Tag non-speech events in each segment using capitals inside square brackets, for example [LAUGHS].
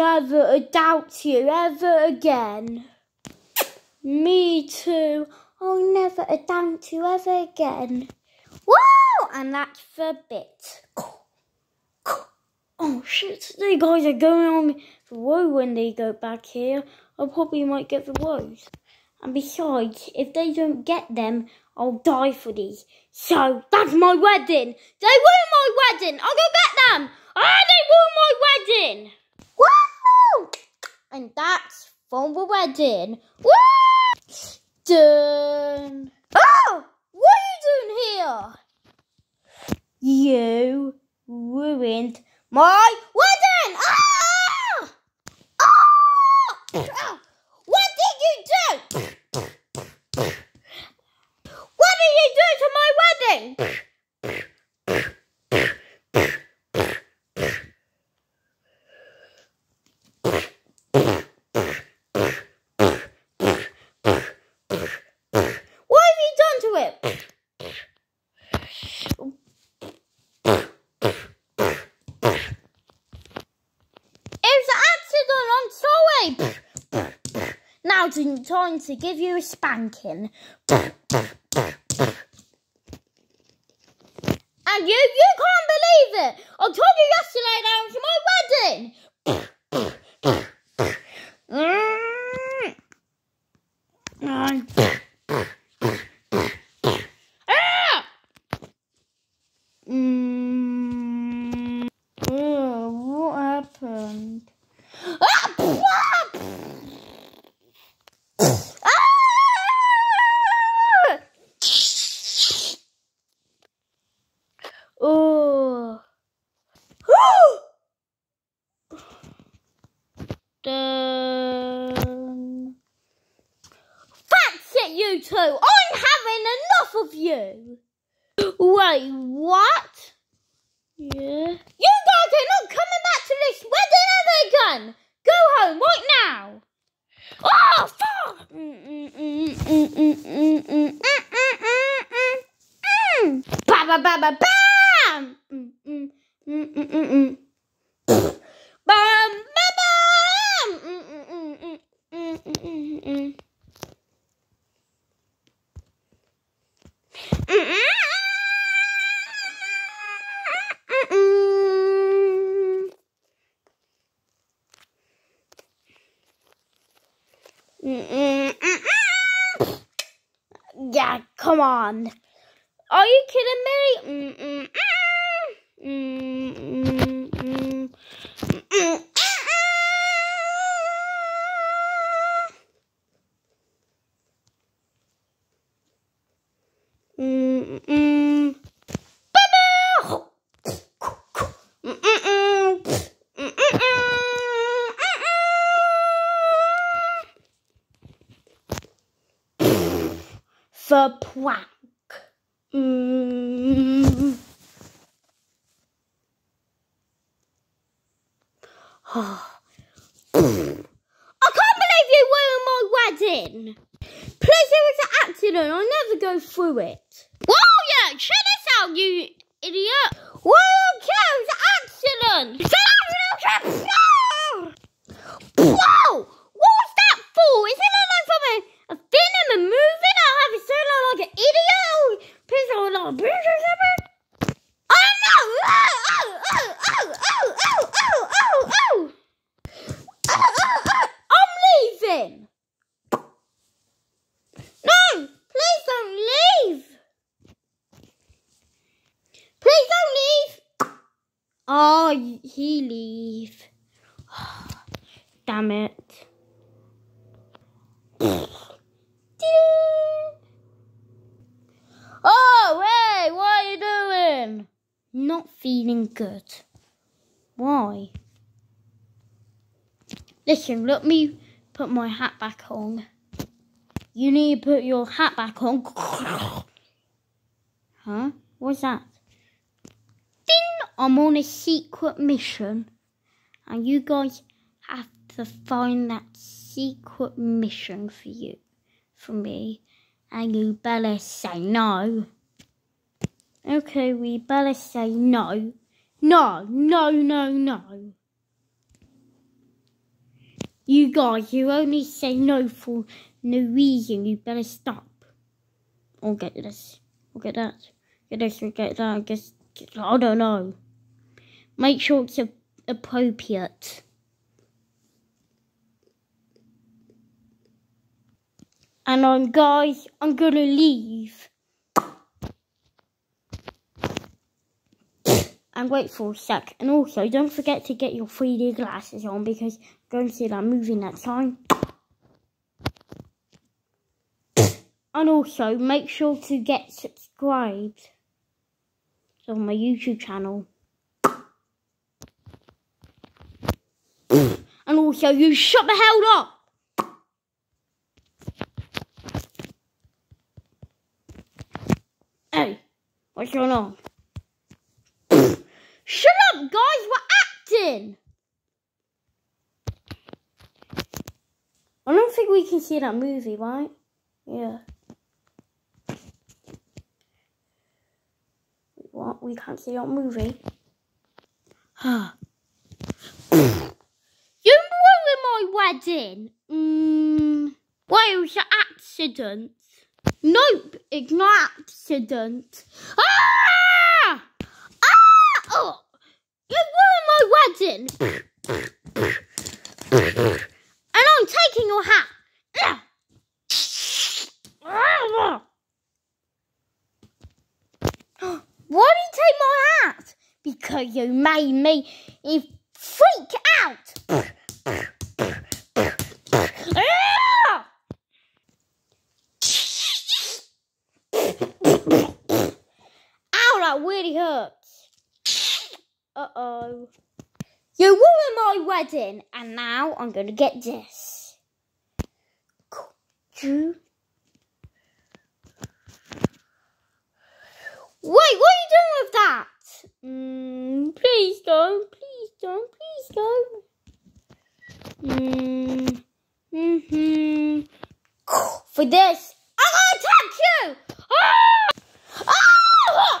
never doubt you ever again. Me too. I'll never doubt you ever again. Woo! And that's the bit. Oh shit, the guys are going on the road when they go back here. I probably might get the woes. And besides, if they don't get them, I'll die for these. So that's my wedding. They ruined my wedding. I'll go get them. Ah, they ruined my wedding. Woo! And that's for the wedding. Woo! Done. Oh, what are you doing here? You ruined my wedding! Ah! Ah! What did you do? What did you do to my wedding? What have you done to it? It was an accident, I'm sorry. Now it's time to give you a spanking. And you, you can't believe it. I told you yesterday that it was my wedding. Mm. Ah! Mm. Oh, what happened? Ah! Ah! Oh. Done. That's it, you two. I'm having enough of you. Wait, what? Yeah. You guys are not coming back to this wedding ever again. Go home right now. Oh, fuck! Ba ba ba ba bam! Mm, mm, mm, bam bam! Yeah, come on. Are you kidding me? [SIGHS] I can't believe you ruined my wedding. Please, it was an accident. I'll never go through it. Whoa, yeah, check this out, you idiot. Accident. Whoa, what was that for? Is it like from a, a film and moving? I have like an idiot. Please, a oh, oh, oh, oh, oh, oh, oh, oh. Oh, oh, oh. I'm leaving. No, please don't leave. Please don't leave. Oh, he leave. [SIGHS] Damn it. [COUGHS] oh, hey, what are you doing? Not feeling good. Why? Listen, let me put my hat back on. You need to put your hat back on. Huh? What's that? Ding! I'm on a secret mission. And you guys have to find that secret mission for you, for me. And you better say no. Okay, we better say no. No, no, no, no. You guys, you only say no for no reason. You better stop. Or get this. Or get that. Get this or get that. Get, get, I don't know. Make sure it's appropriate. And I'm, guys, I'm gonna leave. For a sec. And also, don't forget to get your 3D glasses on because I'm going to see that movie next time. [COUGHS] And also, make sure to get subscribed to my YouTube channel. [COUGHS] And also, you shut the hell up! Hey, what's going on? Up, guys, we're acting! I don't think we can see that movie, right? Yeah. What? We can't see that movie? Huh. [GASPS] you ruined my wedding! Mm, it was an accident. Nope, it's not accident. Ah! Ah! Oh! You my wedding! and I'm taking your hat! Why did you take my hat? Because you made me freak out! Ow, that really hurts. Uh-oh. You ruined my wedding, and now I'm going to get this. Wait, what are you doing with that? Mm, please don't, please don't, please don't. Mm, mm-hmm. For this, I'm gonna attack you! Ah! Ah! Ah!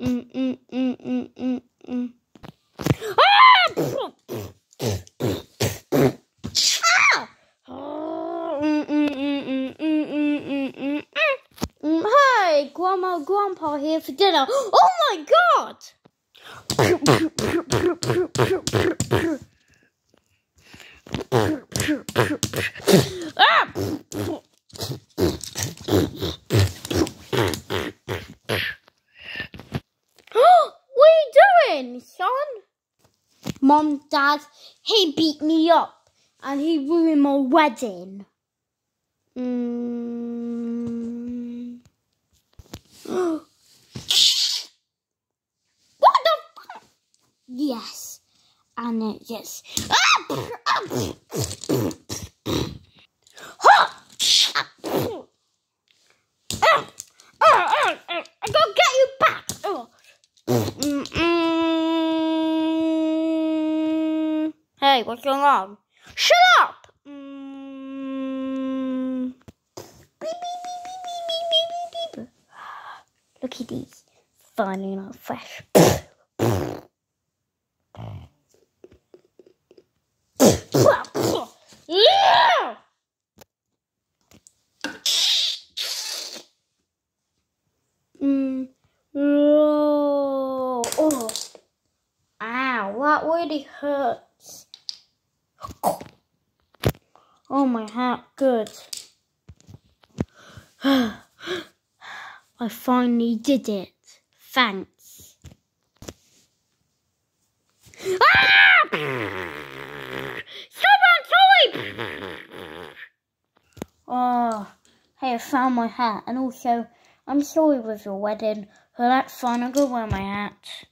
Mm, mm, mm, mm, mm, mm. Ah! Hey, Grandma, Grandpa here for dinner. Oh my God! ah! what are you doing, son? Mom, Dad, he beat me up and he ruined my wedding. Mm. what the fuck? Yes. And uh, yes. Ah! Hey, what's going on? Shut up! Mm. Look at these. Finding out fresh. Mm. Oh. oh. Ow, that really hurts. Oh, my hat, good. I finally did it. Thanks. Ah! Someone, sorry! Oh, hey, I found my hat. And also, I'm sorry with your wedding. But that's fine, I'll go wear my hat.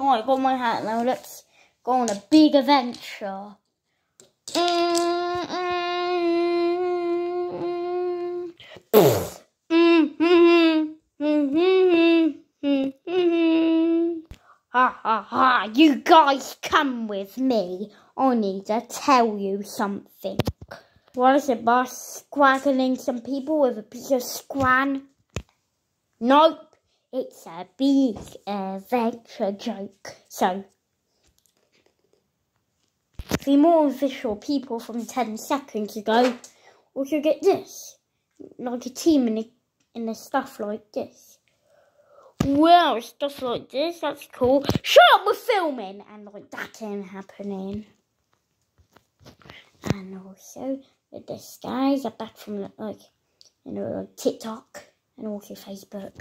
Oh, I got my hat now. Let's go on a big adventure. Mm -mm. Mm-hmm, mm-hmm, mm-hmm. ha ha ha, you guys come with me. I need to tell you something. What is it, boss? Squaggling some people with a piece of squan? Nope, it's a big adventure joke. So, the more official people from 10 seconds ago. Also get this, like a team in a in the stuff like this. Well, stuff like this, that's cool. Shut up, we're filming! And like that ain't happening. And also, with this guys, are back from like, you know, like TikTok and also Facebook.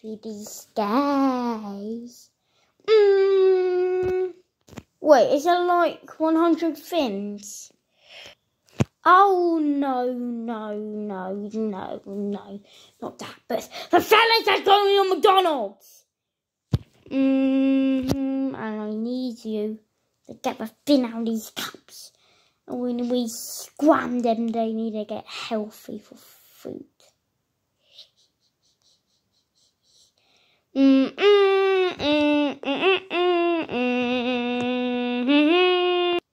For these guys. Mm. Wait, is there like 100 fins? Oh no, no, no, no, no, not that. But the fellas are going on McDonald's. Mm-hmm, and I need you to get the fin out of these cups. And when we squam them, they need to get healthy for food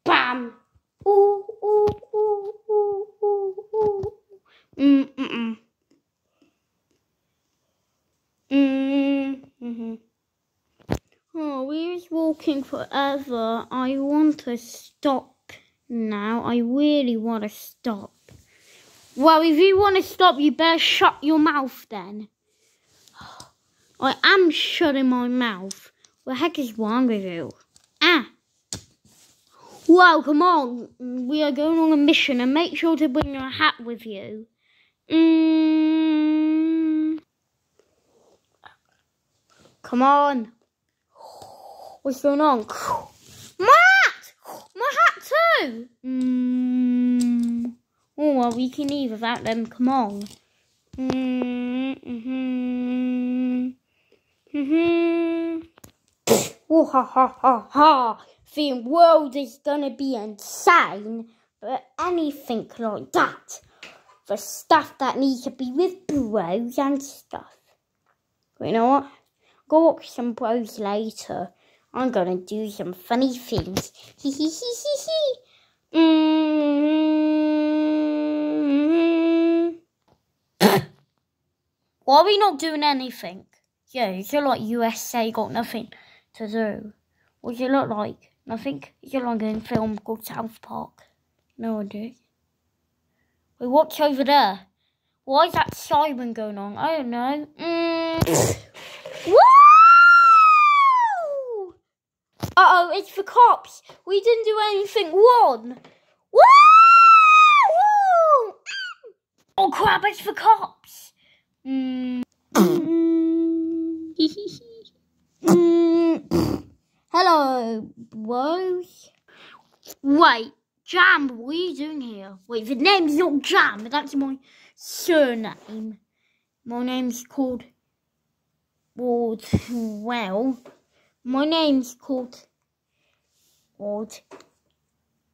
Bam! Ooh, ooh, ooh, ooh, ooh, ooh. Mm, mm, mm. Mm, Oh, we was walking forever. I want to stop now. I really want to stop. Well, if you want to stop, you better shut your mouth then. [SIGHS] I am shutting my mouth. What the heck is wrong with you? Ah. Well, come on. We are going on a mission and make sure to bring your hat with you. Mm. Come on. What's going on? My hat! My hat too! Mm. Oh, well, we can leave without them. Come on. Mm -hmm. Mm-hmm. oh, ha, ha, ha, ha. The world is gonna be insane, but anything like that. The stuff that needs to be with bros and stuff. You know what? Go watch some bros later. I'm gonna do some funny things. Hee hee hee hee hee. Mm-hmm. [COUGHS] Why are we not doing anything? Yeah, you look like USA got nothing to do. What do you look like? Nothing? You look like a film called South Park. No idea. Wait, what's over there? Why is that siren going on? I don't know. Mm. [LAUGHS] Woo! Uh-oh, it's for cops. We didn't do anything wrong. Woo! Woo! Oh crap, it's for cops. Mm. [LAUGHS] mm. [LAUGHS] Hello, bros. Wait, Jam, what are you doing here? Wait, the name's not Jam, that's my surname. My name's called, well, well, my name's called, Ward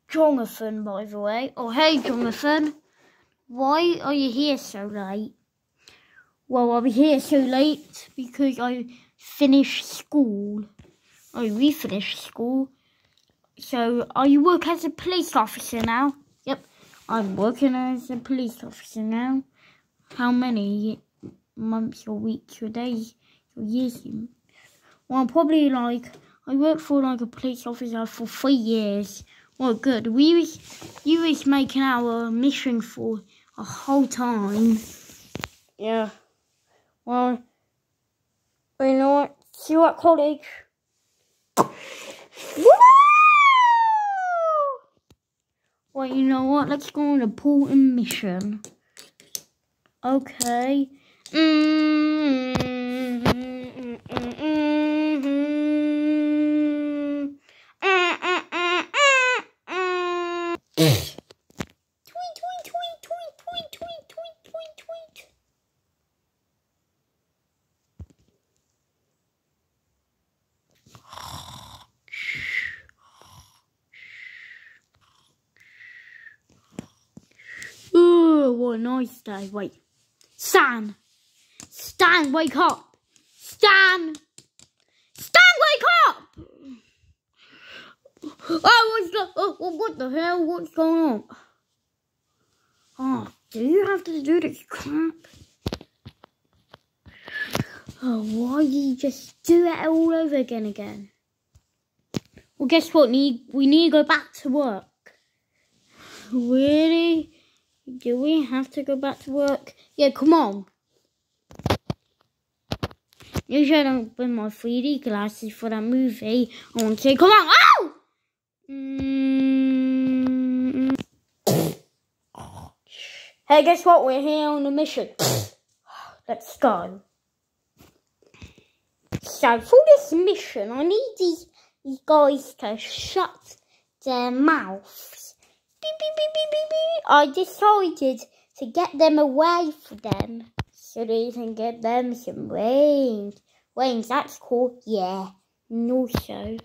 Jonathan, by the way. Oh, hey, Jonathan. Why are you here so late? Well, I'm here so late because I finished school. Oh, I refinished school. So, are you work as a police officer now? Yep, I'm working as a police officer now. How many months or weeks or days or years? Well, probably like, I worked for like a police officer for three years. Well, good. We was, you was making our mission for a whole time. Yeah. Well, you know what? See what college? Well, you know what? Let's go on a important mission. Okay. Mm -hmm, mm -hmm, day. Wait. Stan. Stan, wake up. Stan! Stan, wake up! Oh, what's the, oh, what the hell? What's going on? Oh, do you have to do this crap? Oh, why do you just do it all over again again? Well, guess what? We Need we need to go back to work. Really? Do we have to go back to work? Yeah, come on. Usually I bring my 3D glasses for that movie. I want to come on. Oh! Mm Hey, guess what? We're here on a mission. [SIGHS] Let's go. So for this mission, I need these, these guys to shut their mouths. Beep, beep, beep, beep, beep, beep. I decided to get them away from them so they can get them some wings. Wings, that's cool. Yeah. And also,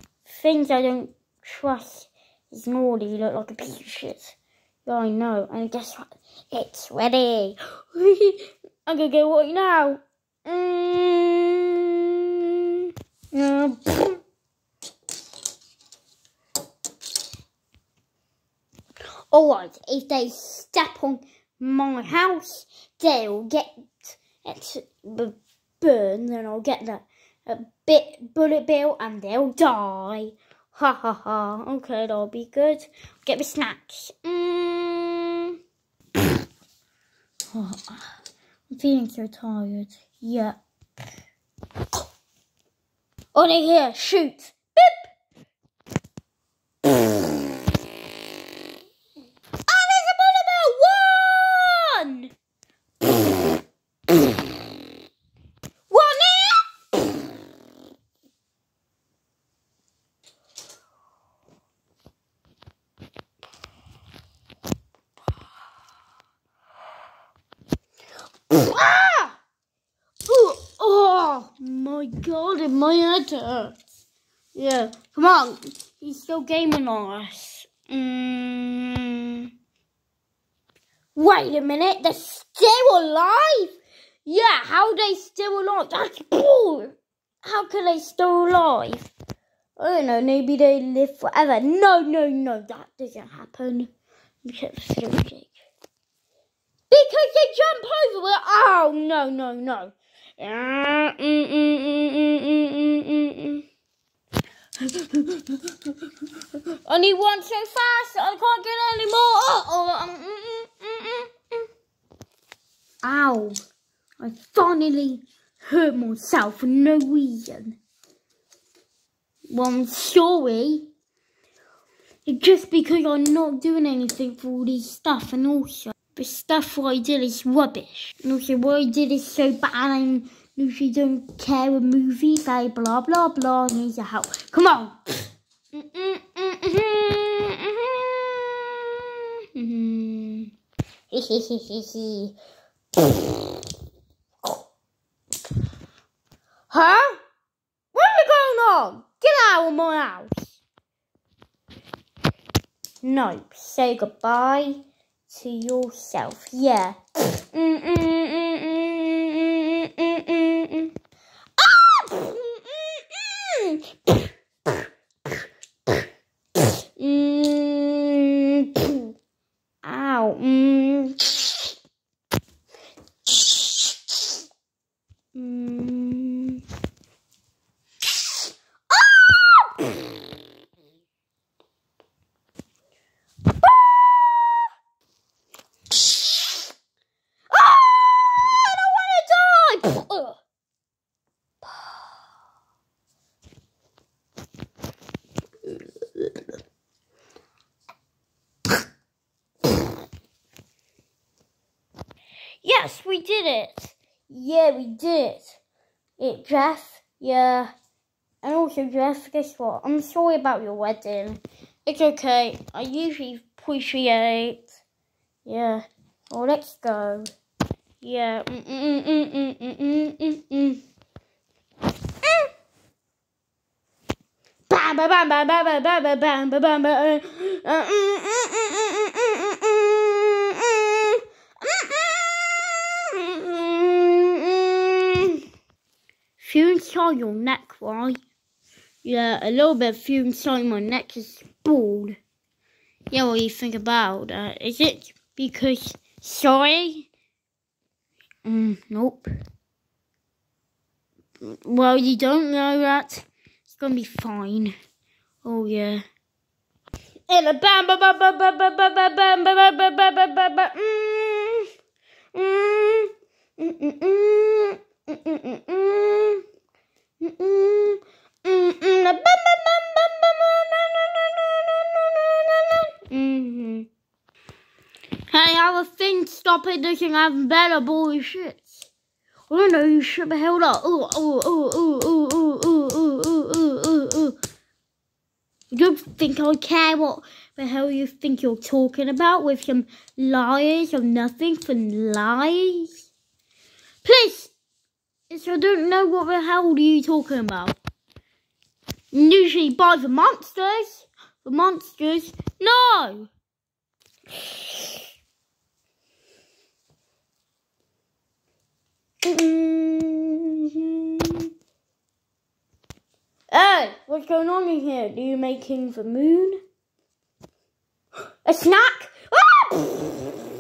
things I don't trust is naughty. Look like a piece of shit. Yeah, I know. And guess what? It's ready. [LAUGHS] I'm gonna get what now. Mm. Alright, if they step on my house, they'll get it burned and I'll get the a bit bullet bill and they'll die. Ha ha ha. Okay, that'll be good. Get me snacks. Mm. oh, [SIGHS] I'm feeling so tired. Yeah. On here, shoot. Beep. oh, there's a bullet One. One here. ah! my god, and my head hurts. Yeah, He's still gaming on us. Mm. Wait a minute, they're still alive? Yeah, how they still alive? That's bull. How can they still alive? I don't know, maybe they live forever. No, no, no, that doesn't happen. Because they jump over it. Oh, no, no, no. Only one so fast, I can't get any more. Uh oh. Ow. I finally hurt myself for no reason. Well, I'm sorry. It's just because I'm not doing anything for all this stuff and also the stuff I did is rubbish. And also what I did is so bad and Lucy don't care with movies, like blah blah blah, needs your help. Come on! huh? What is going on? Get out of my house! No, say goodbye to yourself. Yeah. Mm -mm -mm ah! Ow. Mm. Yes, we did it. Yeah, we did it. It, Jeff. Yeah. And also, Jeff, guess what? I'm sorry about your wedding. It's okay. I usually appreciate. Yeah. Well, let's go. Yeah. Mm -mm -mm, mm, mm, mm, mm, mm Bam, bam, bam, bam, bam, bam, bam, bam, bam, bam, bam. fumes on your neck, right? Yeah, a little bit of fumes inside my neck is bald. Yeah, what do you think about that? Is it because sorry? Mm, nope. Well, you don't know that. It's gonna be fine. Oh yeah. Hey, I think stop it doesn't have better bullshit. I don't know, you should be held up. Ooh, ooh, ooh, ooh, ooh, ooh, ooh, ooh, ooh, ooh, ooh, ooh. You think I care what the hell you think you're talking about with some liars or nothing for lies? Please so I don't know what the hell are you talking about. Usually by the monsters. The monsters. No. [LAUGHS] Hey, what's going on in here? Are you making the moon? A snack? Ah! [LAUGHS]